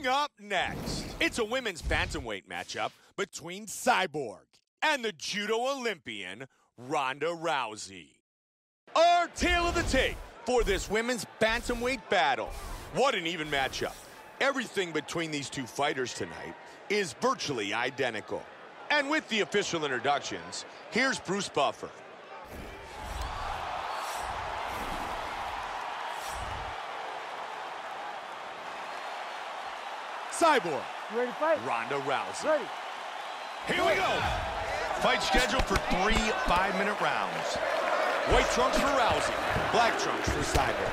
Coming up next, it's a women's bantamweight matchup between Cyborg and the judo Olympian Ronda Rousey. Our tale of the tape for this women's bantamweight battle. What an even matchup. Everything between these two fighters tonight is virtually identical. And with the official introductions, here's Bruce Buffer. Cyborg. ready to fight? Ronda Rousey. Ready. Here we go. Fight scheduled for three five-minute rounds. White trunks for Rousey, black trunks for Cyborg.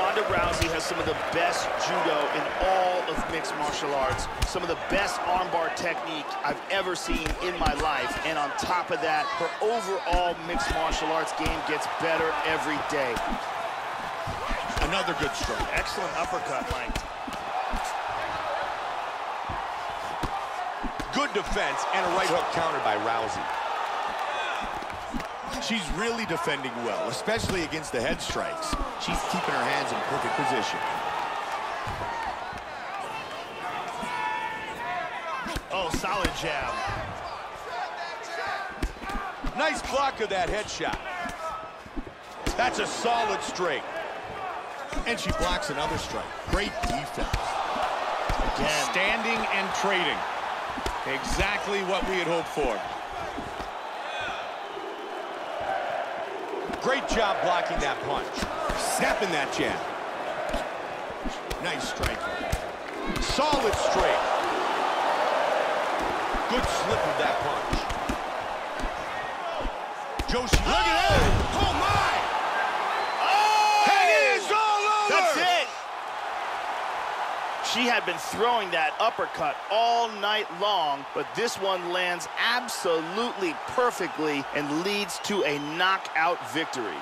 Ronda Rousey has some of the best judo in all of mixed martial arts, some of the best armbar technique I've ever seen in my life, and on top of that, her overall mixed martial arts game gets better every day. Another good stroke. Excellent uppercut, Mike. Good defense and a right hook countered by Rousey. She's really defending well, especially against the head strikes. She's keeping her hands in perfect position. Oh, solid jab. Nice block of that headshot. That's a solid straight. And she blocks another strike. Great defense. Again. Standing and trading. Exactly what we had hoped for. Great job blocking that punch. Snapping that jab. Nice strike. Solid straight. Good slip of that punch. Joshi, look at that! Oh, my! Oh! And it is all over! That's it! She had been throwing that uppercut all night long, but this one lands absolutely perfectly and leads to a knockout victory.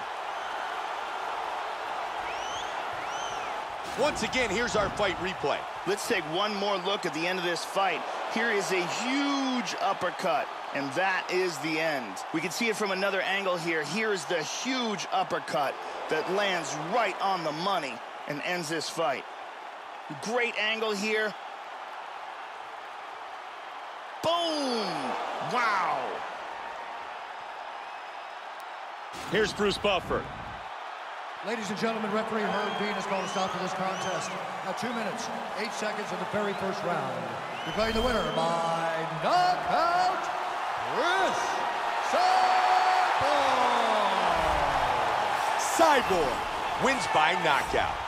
Once again, here's our fight replay. Let's take one more look at the end of this fight. Here is a huge uppercut, and that is the end. We can see it from another angle here. Here is the huge uppercut that lands right on the money and ends this fight. Great angle here. Boom! Wow! Here's Bruce Buffer. Ladies and gentlemen, referee Herb Dean has called a stop to this contest at 2 minutes, 8 seconds of the very first round. Declaring the winner by knockout, Cris Cyborg! Cyborg wins by knockout.